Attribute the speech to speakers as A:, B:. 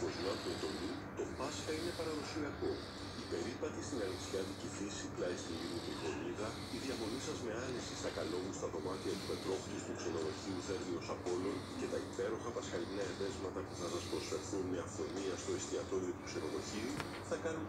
A: Κοσμά του το Πάσχα είναι παραδοσιακό. Η περίπατη στην αλυσιάτικη φύση πλάι στη Λίμνη Τριχονίδα, η διαμονή σας με άνεση στα καλόγουστα δωμάτια του Πετρόχτης του ξενοδοχείου Θέρδιος Απόλλων και τα υπέροχα πασχαλινά εδέσματα που θα σας προσφερθούν με αυθονία στο εστιατόριο του ξενοδοχείου θα κάνουν